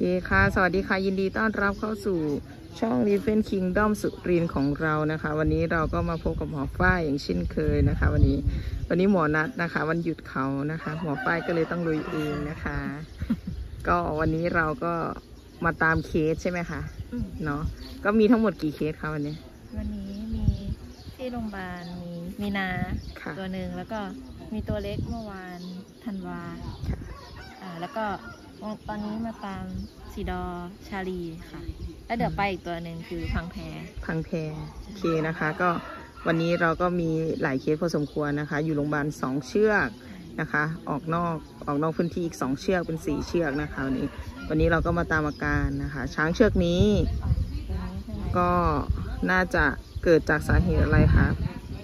เคค่ะ สวัสดีค่ะ ยินดีต้อนรับเข้าสู่ช่อง r e f e n Kingdom สุรินทร์ของเรานะคะ วันนี้เราก็มาพบกับหมอฝ้ายอย่างเช่นเคยนะคะ วันนี้วันนี้หมอนัดนะคะ วันหยุดเขานะคะ หมอฝ้ายก็เลยต้องลุยเองนะคะ ก็วันนี้เราก็มาตามเคสใช่ไหมคะอืม เนาะก็มีทั้งหมดกี่เคสคะวันนี้วันนี้มีที่โรงพยาบาลมีมีนาค่ะตัวหนึ่งแล้วก็มีตัวเล็กเมื่อวานธันวาค่ะอ่าแล้วก็ ตอนนี้มาตามสีดอชาลีค่ะ แล้วเดี๋ยวไปอีกตัวหนึ่งคือพังแพพังแพโอเคนะคะ ก็วันนี้เราก็มีหลายเคสพอสมควรนะคะ อยู่โรงพยาบาลสองเชือกนะคะ ออกนอกออกนอกพื้นที่อีกสองเชือกเป็นสี่เชือกนะคะวันนี้ วันนี้เราก็มาตามอาการนะคะ ช้างเชือกนี้ ก็น่าจะเกิดจากสาเหตุอะไรคะ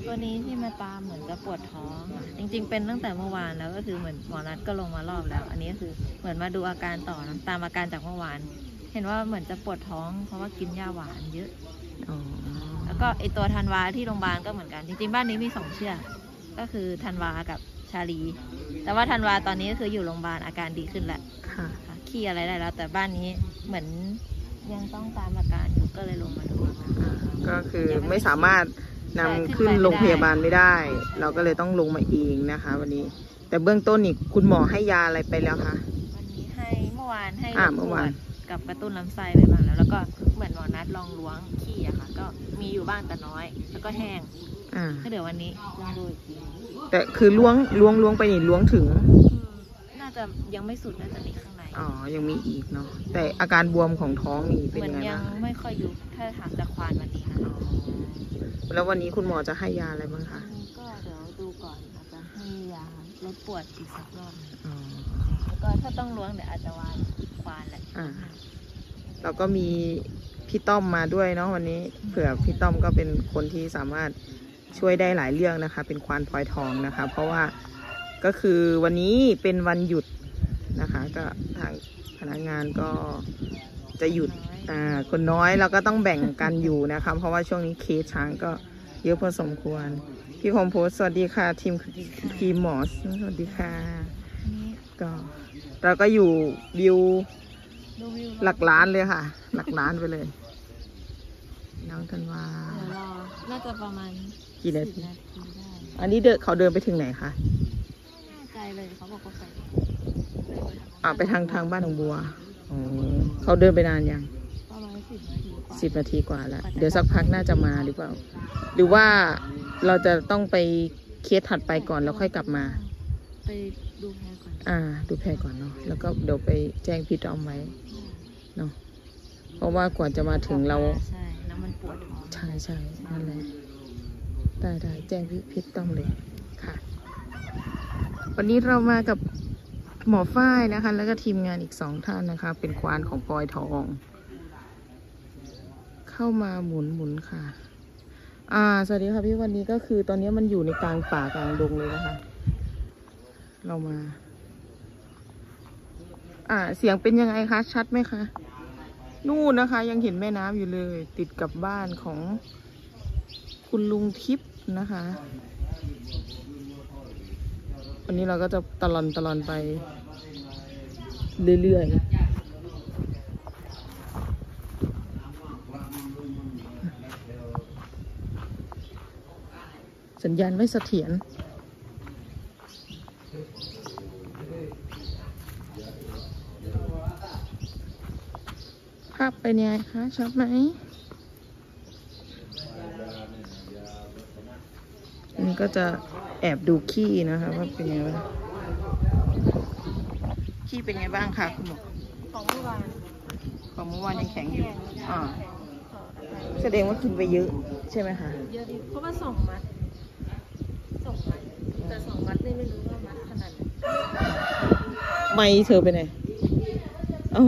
ตัวนี้ที่มาตามเหมือนจะปวดท้องอะจริง ๆ เป็นตั้งแต่เมื่อวานแล้วก็คือเหมือนหมอนัดก็ลงมารอบแล้ว อันนี้ก็คือเหมือนมาดูอาการต่อนะตามอาการจากเมื่อวาน เห็นว่าเหมือนจะปวดท้องเพราะว่ากินยาหวานเยอะ อ๋อ แล้วก็ไอตัวธันวาที่โรงพยาบาลก็เหมือนกันจริงๆบ้านนี้มีสองเชือกก็คือธันวากับชาลี แต่ว่าธันวาตอนนี้ก็คืออยู่โรงพยาบาลอาการดีขึ้นแล้วค่ะค่ะขี้อะไรได้แล้ว แต่บ้านนี้เหมือนยังต้องตามอาการอยู่ก็เลยลงมาดูอาการอ่าก็คือไม่สามารถ นำใช่ขึ้ขึ้นนไปไม่ได้โรงพยาบาลไม่ได้ เราก็เลยต้องลงมาเองนะคะ วันนี้ แต่เบื้องต้นนี่คุณหมอให้ยาอะไรไปแล้วคะวันนี้ให้เมื่อวานให้อ่าเมื่อวานตรจกับกระตุ้นลำไส้ไปบ้างแล้ว แล้วก็เหมือนหมอนัดลองล้วงขี้อะค่ะ ก็มีอยู่บ้างแต่น้อย แล้วก็แห้งอ่าก็เดี๋ยววันนี้ลองดูอีกทีแต่คือล้วงล้วงล้วงไปนี่ล้วงถึงอืม น่าจะยังไม่สุดน่าจะมีข้างในอ๋อ ยังมีอีกเนาะ แต่อาการบวมของท้องนี่เป็นเหมือนยังไงยังบ้างไม่ค่อยยุบถ้าถามจากควานวันนี้นะคะแล้ววันนี้คุณหมอจะให้ยาอะไรบ้างคะก็เดี๋ยวดูก่อนอาจจะให้ยาลดปวดอีกสักรอบหนึ่งอ๋อแล้วก็ถ้าต้องล้วงเดี๋ยวอาจจะวานควานแหละอ่าเราก็มีพี่ต้อมมาด้วยเนาะวันนี้ เผื่อพี่ต้อมก็เป็นคนที่สามารถช่วยได้หลายเรื่องนะคะ เป็นควานพลอยทองนะคะ เพราะว่า ก็คือวันนี้เป็นวันหยุดนะคะ ก็ทางพนักงานก็จะหยุดอ่าคนน้อยเราก็ต้องแบ่งกันอยู่นะคะ เพราะว่าช่วงนี้เคสช้างก็เยอะพอสมควร พี่คอมโพสสวัสดีค่ะ ทีมทีมหมอสสวัสดีค่ะอันนี้ก็เราก็อยู่วิวดูวิวหลักล้านเลยค่ะ หลักล้านไปเลย น้องธันวาเดี๋ยวรอน่าจะประมาณกี่นาสิทีบนาทีได้อันนี้เดินเขาเดินไปถึงไหนคะไม่แน่ใจ เลยเขาบอกว่าไปอ่าไปทางทางบ้านของบัวอ๋อเขาเดินไปนานยังประมาณสิบนาทีกว่าสิบนาทีกว่าแล้วเดี๋ยวสักพักน่าจะมาหรือเปล่า หรือว่าเราจะต้องไปเคสถัดไปก่อนแล้วค่อยกลับมา ไปดูแพรก่อนอ่า ดูแพรก่อนเนาะแล้วก็เดี๋ยวไปแจ้งพี่ต้อมไว้เนาะเพราะว่ากว่าจะมาถึงเราใช่แล้วมันปวดท้องใช่ใช่นั่นแหละได้ได้แจ้งพี่พี่ต้อมเลยค่ะ วันนี้เรามากับหมอฝ้ายนะคะ แล้วก็ทีมงานอีกสองท่านนะคะ เป็นควานของปอยทอง เข้ามาหมุนหมุนค่ะ อ่า สวัสดีค่ะพี่วันนี้ก็คือตอนนี้มันอยู่ในกลางป่ากลางดงเลยนะคะ เรามา อ่า เสียงเป็นยังไงคะ ชัดไหมคะ นู่นนะคะ ยังเห็นแม่น้ำอยู่เลย ติดกับบ้านของคุณลุงทิพย์นะคะ วันนี้เราก็จะตลอนตลอนไป เรื่อยๆ สัญญาณไม่เสถียรภาพเป็นยังไงคะชัดไหมอันนี้ก็จะ แอบดูขี้นะคะว่าเป็นยังไงบ้างขี้เป็นไงบ้างคะคุณหมอของเมื่อวานของเมื่อวานยังแข็งอยู่อ่าแสดงว่ากินไปเยอะใช่ไหมคะเยอะดิเพราะว่าสองมัดสองมัดแต่สองมัดนี่ไม่รู้ว่ามัดขนาดไหนไม่เธอไปไหนเอ้า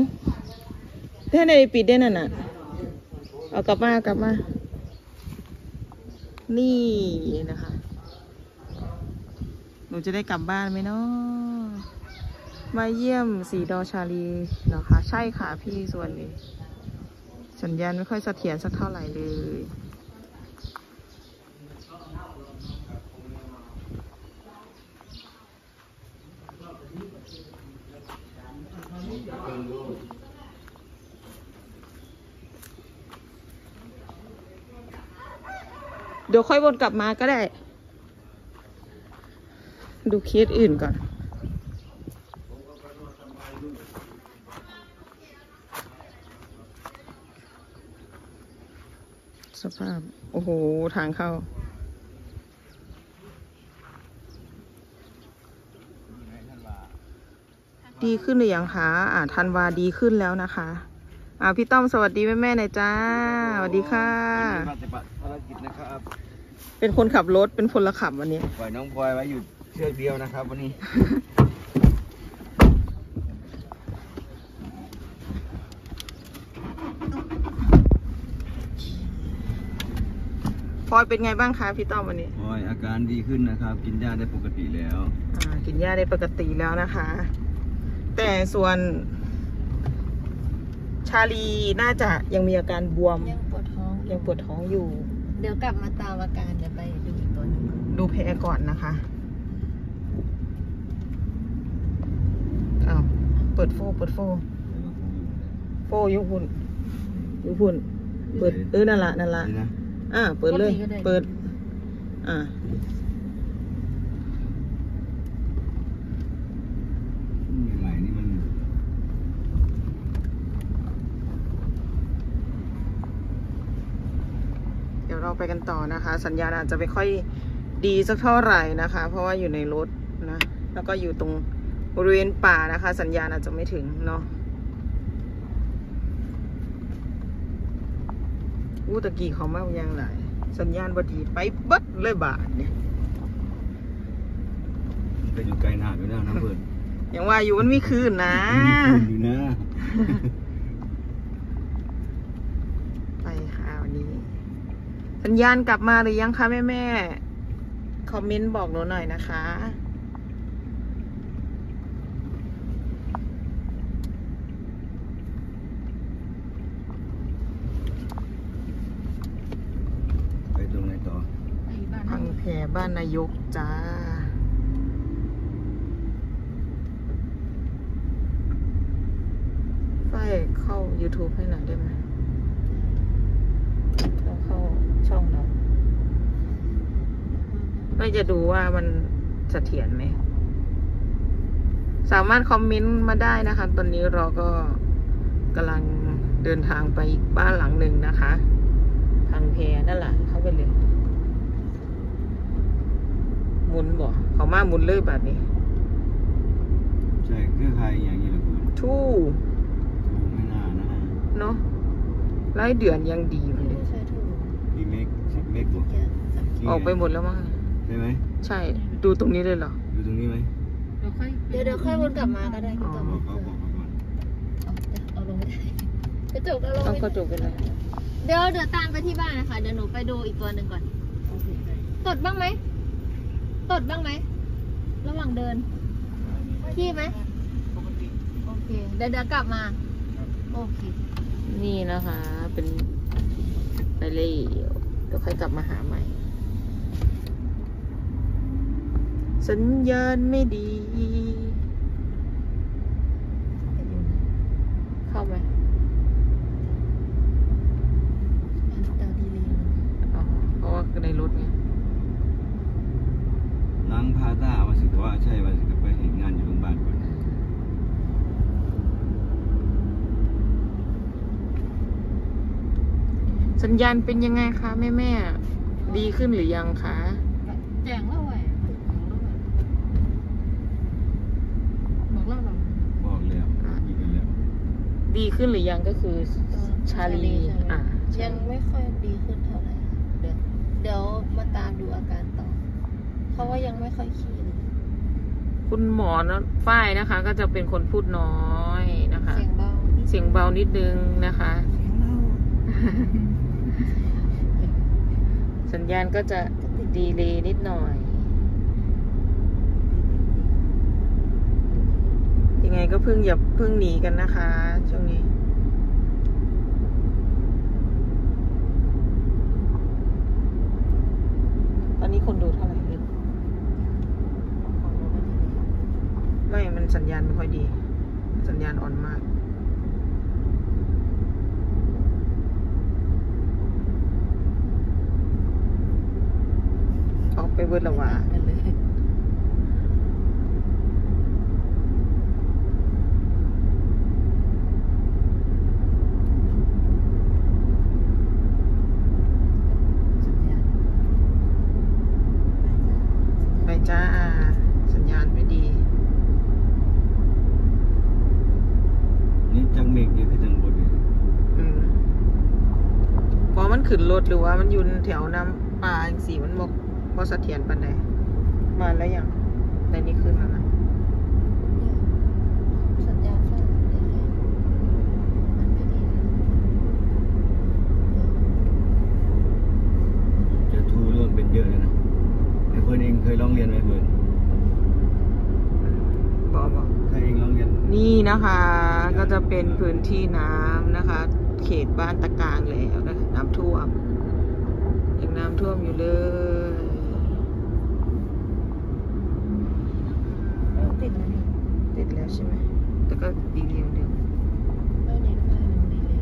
ถ้าในปิดได้นั่นน่ะเอากลับมากลับมา นี่นะคะ หนูจะได้กลับบ้านไหมเนาะมาเยี่ยมสีดอชาลีเหรอคะใช่ค่ะพี่ส่วนนี้สัญญาณไม่ค่อยสเสถียรสักเท่าไหร่เลยเดี๋ยวค่อยวนกลับมาก็ได้ ดูเคสอื่นก่อน สภาพ โอ้โห ทางเข้า ดีขึ้นหรือยังคะ อ่าธันวาดีขึ้นแล้วนะคะ อ่าพี่ต้อมสวัสดีแม่แม่ๆหน่อยจ้า สวัสดีค่ะปฏิบัติภารกิจนะครับเป็นคนขับรถ เป็นพลขับวันนี้ปล่อยน้องพลอยไว้อยู่ เชือกเดียวนะครับ วันนี้พลอยเป็นไงบ้างคะพี่ต้อมวันนี้พลอยอาการดีขึ้นนะครับ กินยาได้ปกติแล้ว อ่ากินยาได้ปกติแล้วนะคะ แต่ส่วน ชาลีน่าจะยังมีอาการบวม ยังปวดท้องยังปวดท้องอยู่ เดี๋ยวกลับมาตามอาการเดี๋ยวไปดูอีกตัวหนึง ดูแผลก่อนนะคะอ้าว เปิดโฟเปิดโฟ โฟยุพุ่นยุพุ่นเปิดเออนั่นละนั่นละนี่นะอ่า เปิดเลย เปิด อ่า ใหม่ๆนี่มันเดี๋ยวเราไปกันต่อนะคะ สัญญาณอาจจะไม่ค่อยดีสักเท่าไหร่นะคะ เพราะว่าอยู่ในรถนะ แล้วก็อยู่ตรง บริเวณป่านะคะ สัญญาณอาจจะไม่ถึงเนาะอู้ตะกี้เขามายังหลายสัญญาณบดีไปเบัดเลยบาทเนี่ยมันก็อยู่ไกลหนาอยู่แล้วนะเบิร์ดยังว่าอยู่มันมีคืนนะมีอยู่นะไปค่ะวันนี้ สัญญาณกลับมาหรือยังคะแม่แม่ๆคอมเมนต์บอกหนูหน่อยนะคะ ไปตรงไหนต่อ ไปบ้าน พัง แผบ้านนายกจ้า ไฟเข้า YouTube ให้หน่อยได้ไหมต้องเข้าช่องเราไม่จะดูว่ามันเสถียรไหม สามารถคอมเมนต์มาได้นะคะ ตอนนี้เราก็กำลังเดินทางไปอีกบ้านหลังหนึ่งนะคะพังแพนั่นแหละเข้าไปเลย มุนบ่เขามาหมุนเลยแบบนี้ใช่เครือข่ายอย่างนี้เหรอคุณทู่ถูกไม่น่านะเนาะรายเดือนยังดีมันเลยไม่ใช่ถูกมีเมกสิบเมกบวกแกสังเกตออกไปหมดแล้วมั้งใช่ไหมใช่ดูตรงนี้เลยเหรออยู่ตรงนี้ไหมเดี๋ยวเดี๋ยวค่อยวนกลับมาก็ได้พี่ต้อมบอกเขาบอกเขาก่อนเอาเอาลงไม่ได้กระจกเอาลงต้องไม่เข้าได้จุกไปเลยเดี๋ยวเดี๋ยวตามไปที่บ้านนะคะเดี๋ยวหนูไปดูอีกตัวหนึ่งก่อนตดบ้างไหม ตดบ้างไหม ระหว่างเดินขี้ไหม โอเค เดี๋ยวเดี๋ยวกลับมา โอเค นี่นะคะ เป็นไปเลยเดี๋ยวค่อยกลับมาหาใหม่ สัญญาณไม่ดี เข้าไหม ดาวดีเลย อ๋อเพราะว่าในรถไง ล้างพาต้าว่าสิว่าใช่ว่าสิก็ไปเห็นงานอยู่โรงพยาบาลก่อน สั ญญาณเป็นยังไงคะแม่แม่ๆดีขึ้นหรือยังคะแจงแล้วไว้บอกเล่าหรอบอกแล้วมีกันแล้วดีขึ้นหรือยังก็คือชาลีอะใช่ยังไม่ค่อยดีขึ้นเท่าไหร่เดี๋ยวเดี๋ยวมาตามดูอาการต่อ เพราะว่ายังไม่ค่อยขี้เลยคุณหมอนะฝ้ายนะคะ ก็จะเป็นคนพูดน้อยนะคะ เสียงเบานิดเสียงเบานิดนึงนะคะสั ญญาณก็จะดีเลย์นิดหน่อย ยังไงก็เพิ่งอย่าเพิ่งหนีกันนะคะ ช่วงนี้ตอนนี้คนดูเท่าไหร่เองไม่ มันสัญญาณไม่ค่อยดี สัญญาณอ่อนมาก เไปเบิดละว่ากันเลยสัญญาณไปจ้า สัญญาณไม่ดี นี่จังเมฆเนี่ยคือจังบนเนี่ยอืมพอมันขึ้นรถหรือว่ามันอยืนแถวน้ำป่าจังสีมันบอก พอเสถียรปันใดมาแล้วยังแต่นี่ขึ้นแล้วนะสัญญาณไฟเรื่อยๆมันไม่ดีนะจะทูเรื่องเป็นเยอะเลยนะไอ้เพื่อนเองเคยร้องเรียนไหมเพื่อนบอกบอกถ้าเองร้องเรียนนี่นะคะ ก็จะเป็นพื้นที่น้ำนะคะ เขตบ้านตะกลางแล้วนะคะน้ำท่วมยังน้ำท่วมอยู่เลย เออติดนะนี่ ติดแล้วใช่ไหมแต่ก็ดีเรียวเดียว ไม่เน็ตไฟมันดีเลย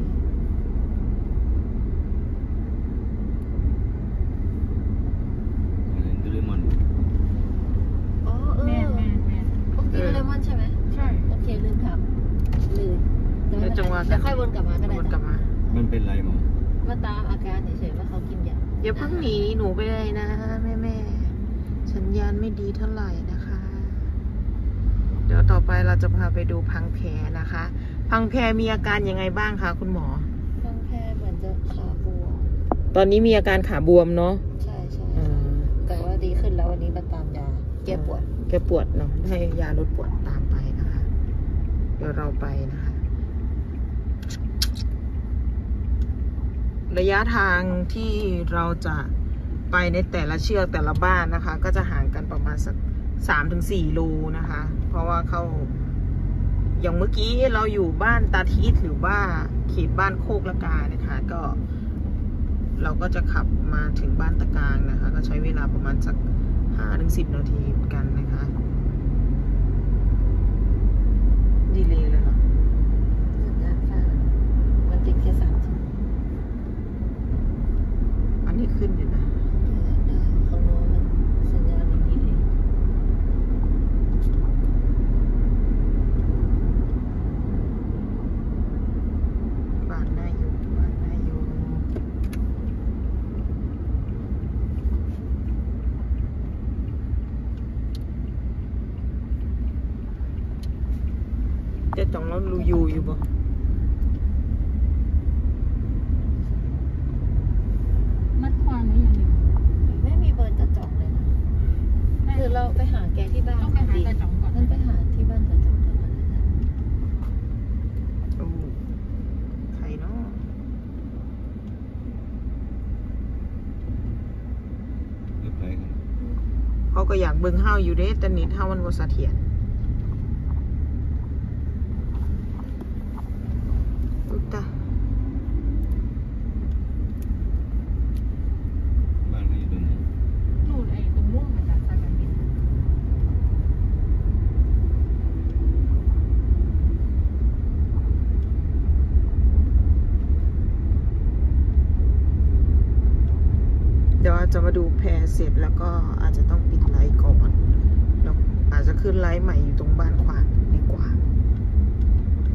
อะไรก็เลยมัน อ๋อเออ แม่แม่แม่ โอเคเลมอนใช่ไหม ใช่ โอเคลืมถามลืม แล้วจังหวะเดี๋ยวค่อยวนกลับมาก็ได้วนกลับมา มันเป็นไรหมอมาตามอาการเฉยๆว่าเขากินยาอย่าเพิ่งหนีหนูไปเลยนะแม่แม่ๆสัญญาณไม่ดีเท่าไหร่นะคะ เดี๋ยวต่อไปเราจะพาไปดูพังแพนะคะ พังแพมีอาการยังไงบ้างคะคุณหมอฟังแค่เหมือนจะขาบวม ตอนนี้มีอาการขาบวมเนาะ ใช่ใช่แต่ว่าดีขึ้นแล้ววันนี้มาตามยาแก้ปวด แกปวดเนาะให้ยาลดปวดตามไปนะคะ เดี๋ยวเราไปนะคะ ระยะทางที่เราจะไปในแต่ละเชือกแต่ละบ้านนะคะ ก็จะห่างกันประมาณสักสามถึงสี่โลนะคะ เพราะว่าเขาอย่างเมื่อกี้เราอยู่บ้านตาทิศหรือว่าเขตบ้านโคกละกานะคะ ก็ เราก็จะขับมาถึงบ้านตะกางนะคะ ก็ใช้เวลาประมาณสักห้าถึงสิบนาทีเหมือนกันนะคะดีเลยเลยเหรอสัญญาณไฟมันติดแค่สาม ทีอันนี้ขึ้นอยู่นะได้ของโน้นมันสัญญาณมันดีเลยบ้านน่าอยู่บ้านน่าอยู่เจะต้องเรารู้อยู่อยู่บ่ มัดความไว้อย่างหนึ่ง ไม่มีเบอร์จะจองเลยนะหรือ เราไปหาแกที่บ้านต้องไปหาดีตาจ่องก่อนนั่นไปหาที่บ้านจะจองเลยนะโอ้ใครเนาะเรียบร้อยกันเขาก็อยากเบิ่งเฮาอยู่เด้แต่นิดเฮามันบ่เสถียรตุ๊ตา บ้านเขาอยู่ตรงไหน นู่นไอ้ตรงม่วงมาจากสายการบิน เดี๋ยวอาจจะมาดูแพรเสร็จแล้วก็อาจจะต้องปิดไลท์ก่อนแล้วอาจจะขึ้นไลท์ใหม่อยู่ตรงบ้านขวานดีกว่า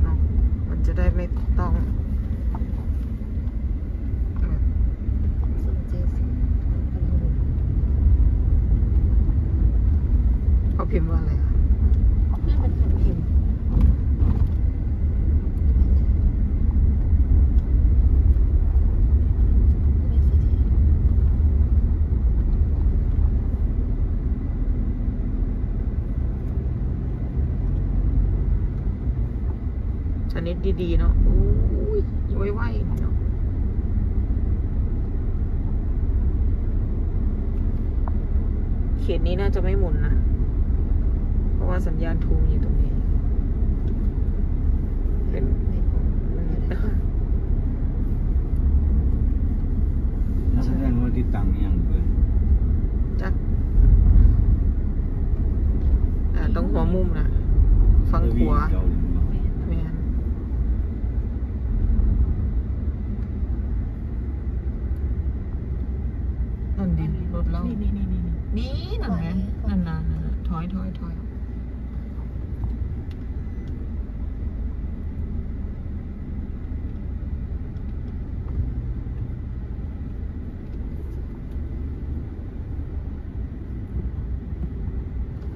เนาะมันจะได้ไม่ต้องเจสเขาพิมพ์ว่าอะไรอะ น่าเป็นคำพิมพ์ไม่เสถียร ชนิ ดดีๆเนาะอุ้ยไวๆเนาะเขตนี้น่าจะไม่หมุนนะ เพราะว่าสัญญาณทูอยู่ตรงนี้ เป็นไม่พอแล้วแสดงว่าติดตังค์ยังเพื่อนจักอ่าต้องหัวมุมนะ ฟังขว นี่นี่นี่นี่นั่นไงนั่นน่ะถอยถอยถอย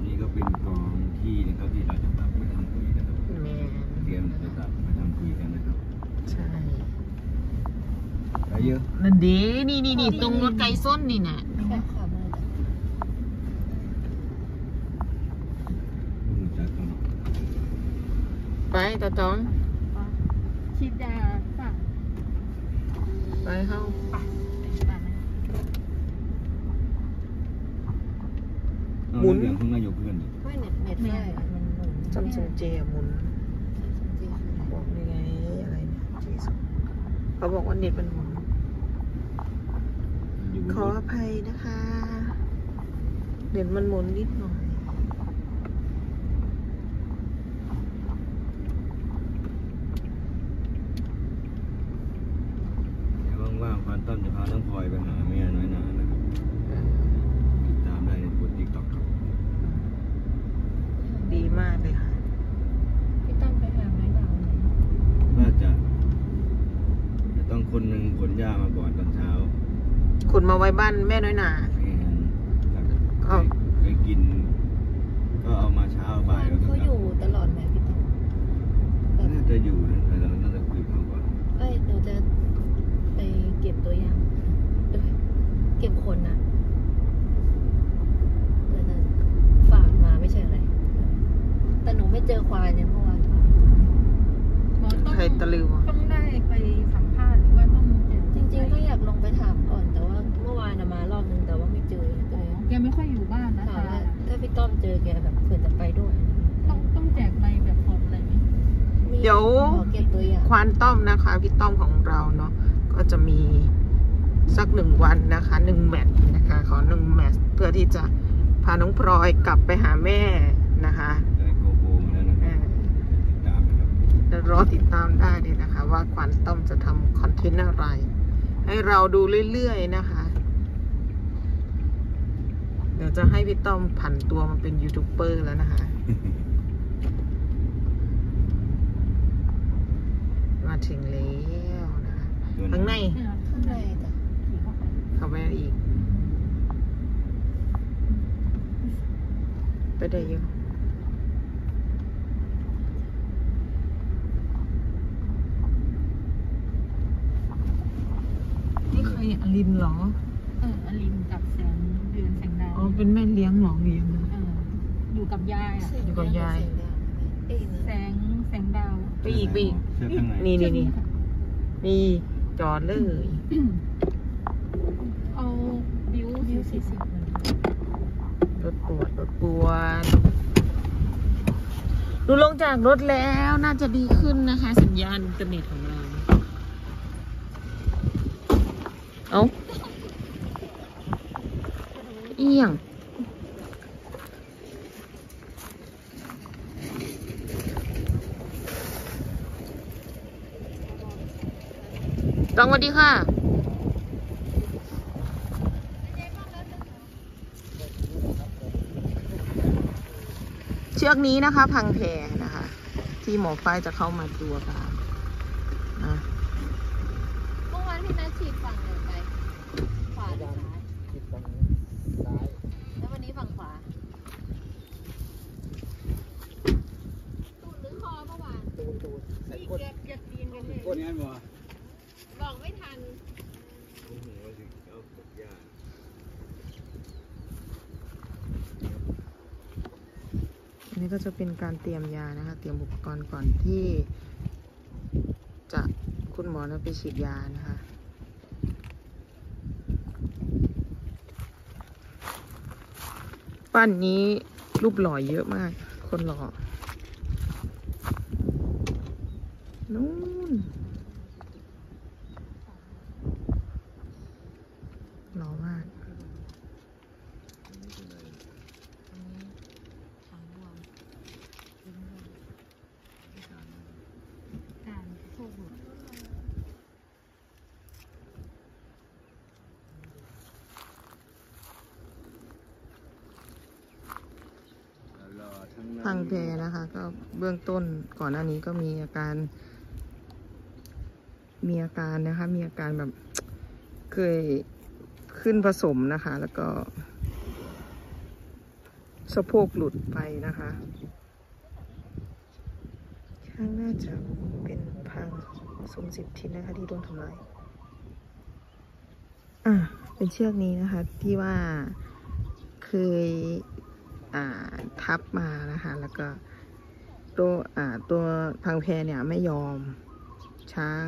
นี่ก็เป็นกองที่นะครับที่เราจะตัดไปทำปุ๋ยกันเตรียมจะตัดไปทำปุ๋ยกันนะครับใช่ไปเยอะนั่นดีนี่นี่นี่ตรงรถไก่ส้นนี่น่ะ ไปตาจ้องฉีดยาสั่งไปเข้าปากปากมันเอาหมุนเรื่องของนายกเพื่อนดิไม่เน็ตเน็ตไฟอะมันหมุนจำจุงเจหมุนจริงๆบอกยังไงอะไรเนี่ยจีสองเขาบอกว่าเน็ตมันหมุนอยู่บนขอรอถภัยนะคะ เน็ตมันหมุนนิดหน่อย เดี๋ยว ว่างๆควานต้อมจะพาน้องพลอยไปหาแม่น้อยหนานะครับติดตามได้ในบนติ๊กต็อกครับดีมากเลยค่ะ พี่ตั้มไปหาไม้ดาวไหนน่าจะจะต้องคนหนึ่งขนหญ้ามาก่อนตอนเช้า ขุดมาไว้บ้านแม่น้อยหนา เดี๋ยวขอเก็บตัวอย่างควานต้อมนะคะพี่ต้อมของเราเนาะก็จะมีสักหนึ่งวันนะคะหนึ่งแมตช์นะคะขอหนึ่งแมตช์เพื่อที่จะพาน้องพลอยกลับไปหาแม่นะคะได้โกโปรมาแล้วนะคเอรับอติดตามนะครับแล้วรอติดตามได้เลยนะคะ ว่าควานต้อมจะทำคอนเทนต์อะไร ให้เราดูเรื่อยๆนะคะ เดี๋ยวจะให้พี่ต้อมผันตัวมาเป็นยูทูบเบอร์แล้วนะคะ มา ถึงแล้วนะคะตัวข้างในเนี่ยข้างในจ้ะขี่เข้าไปเข้าไปอีก ไปได้อยู่นี่ใครอะลินเหรอ เอออลินกับแสงเดือนแสงดาวอ๋อ เป็นแม่เลี้ยงเหรอเลี้ยงเอออยู่กับยายอะอยู่กับยายเอ้ยแสง แสงดาวไปอีกไปอีกเชือกข้างในนี่นี่นี่นี่จอดเลย เอาบิวบิวสี่สิบรถปวดรถปวดดูลงจากรถแล้วน่าจะดีขึ้นนะคะ สัญญาณอินเทอร์เน็ตของเรา เอาเอียง ตองสวัสดีค่ะ เชือกนี้นะคะ พังแพนะคะ ที่หมอฝ้ายจะเข้ามาดูอาการนะ เมื่อวานพี่นัทฉีดฝั่งไหนไป ขวาหรือซ้ายแล้ววันนี้ฝั่งขวาตูดหรือคอเมื่อวาน มีแกบยัดตีนกันเลย กดงานบ่ บอกไม่ทัน โอ้โหสิเอากดหญ้า อันนี้ก็จะ เตรียมยานะคะ เตรียมอุปกรณ์ก่อนที่ จะคุณหมอนะไปฉีดยานะคะบ้านนี้รูปหล่อเยอะมาก คนหล่อ นู่นหล่อมาก การโชคดี รอทั้งนั้น พังแพนะคะ ก็เบื้องต้นก่อนหน้านี้ก็มีอาการ มีอาการนะคะ มีอาการแบบเคยขึ้นผสมนะคะ แล้วก็สะโพกหลุดไปนะคะข้างน่าจะเป็นพังสมสิบทิศนะคะ ที่โดนทำลาย อะ เป็นเชือกนี้นะคะ ที่ว่าเคย อ่า ทับมานะคะ แล้วก็ ตัวอ่าตัวพังแพเนี่ยไม่ยอม ช้าง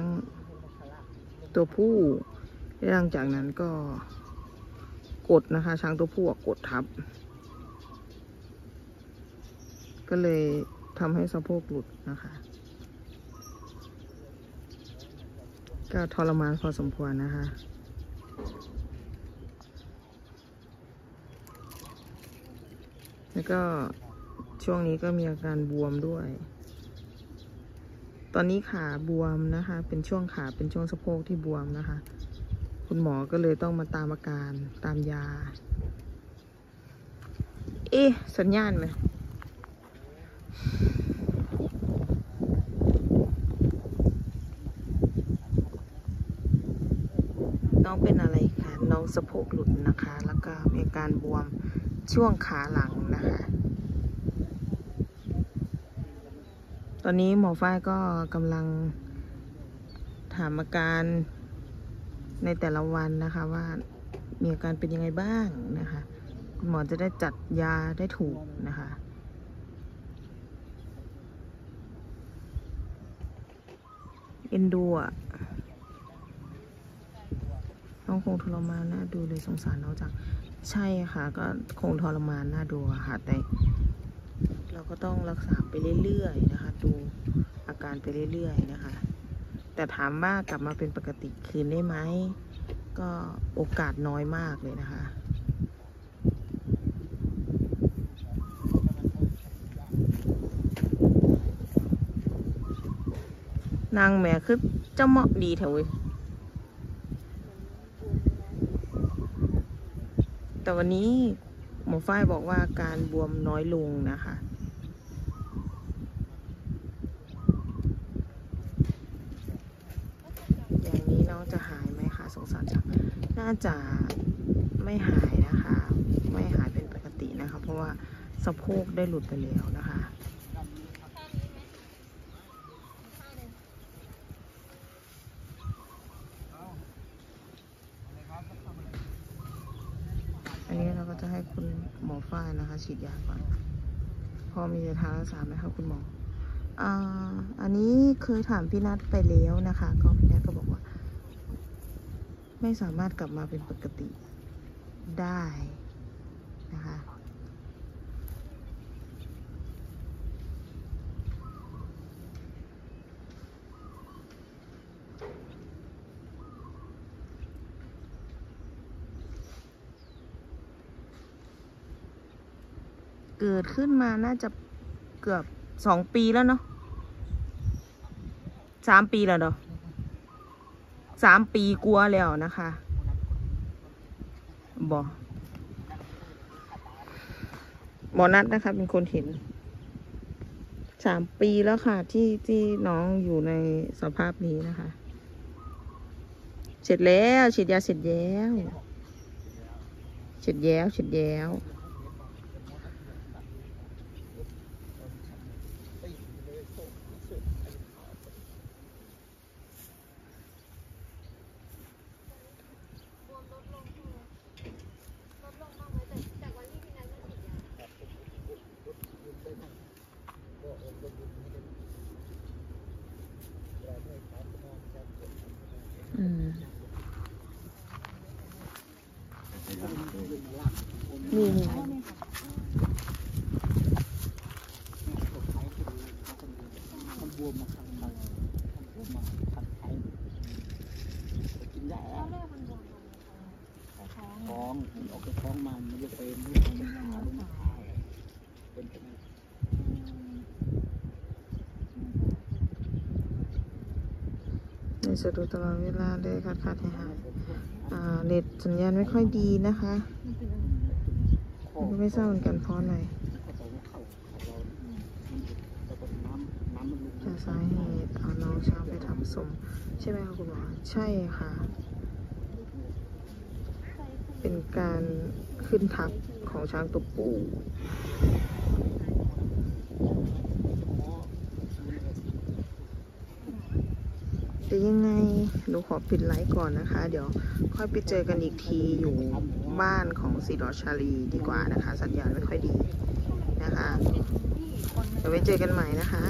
ตัวผู้หลังจากนั้นก็กดนะคะ ช้างตัวผู้กดทับ ก็เลยทำให้สะโพกหลุดนะคะ ก็ทรมานพอสมควรนะคะแล้วก็ ช่วงนี้ก็มีอาการบวมด้วย ตอนนี้ขาบวมนะคะ เป็นช่วงขาเป็นช่วงสะโพกที่บวมนะคะ คุณหมอก็เลยต้องมาตามอาการตามยา เอ๊ะสัญญาณไหมน้องเป็นอะไรคะ น้องสะโพกหลุดนะคะ แล้วก็มีอาการบวมช่วงขาหลังนะคะ ตอนนี้หมอฝ้ายก็กำลังถามอาการในแต่ละวันนะคะว่ามีอาการเป็นยังไงบ้างนะคะคุณหมอจะได้จัดยาได้ถูกนะคะเอ็นดูอะน้องคงทรมานน่าดูเลยสงสารน้องจังใช่ค่ะ ก็คงทรมานน่าดูค่ะแต่ ก็ต้องรักษาไปเรื่อยๆนะคะ ดูอาการไปเรื่อยๆนะคะ แต่ถามว่ากลับมาเป็นปกติคืนได้ไหม ก็โอกาสน้อยมากเลยนะคะนางแม่คือเจ้าเหมาะดีเถอะเว้ยแต่วันนี้หมอฝ้ายบอกว่าการบวมน้อยลงนะคะ อย่างนี้น้อง จะหายไหมคะสงสารจังน่าจะไม่หายนะคะ ไม่หายเป็นปกตินะคะ เพราะว่าสะโพกได้หลุดไปแล้วนะคะอันนี้เราก็จะให้คุณหมอฝ้ายนะคะ ฉีดยาก่อน พอมีทางรักษาไหมคะคุณหมออ่าอันนี้เคยถามพี่นัทไปแล้วนะคะ ก็พี่นัทก็บอกว่า ไม่สามารถกลับมาเป็นปกติได้นะคะเกิดขึ้นมาน่าจะเกือบสองปีแล้วเนาะสามปีแล้วเนาะ สามปีกลัวแล้วนะคะบอหมอนัดนะคะ เป็นคนเห็นสามปีแล้วค่ะ ที่ที่น้องอยู่ในสภาพนี้นะคะ เสร็จแล้วฉีดยาเสร็จแล้วเสร็จแล้วเสร็จแล้ว อืม นี่นี่ท้องออกจากท้องมามันจะเป็นไม่เป็นเป็นสะดุดตลอดเวลาเลยขาดขาดหายหายเน็ตสัญญาณไม่ค่อยดีนะคะ ไม่ทราบเหมือนกันเพราะอะไรจากสาเหตุเอาน้องช้างไปทำสมใช่ไหมคะคุณหมอใช่ค่ะ เป็นการขึ้นทับของช้างตัวปู่เดี๋ยวยังไงหนูขอปิดไลฟ์ก่อนนะคะ เดี๋ยวค่อยไปเจอกันอีกทีอยู่ บ้านของสีดอชาลีดีกว่านะคะ สัญญาณไม่ค่อยดีนะคะ เดี๋ยวไว้เจอกันใหม่นะคะ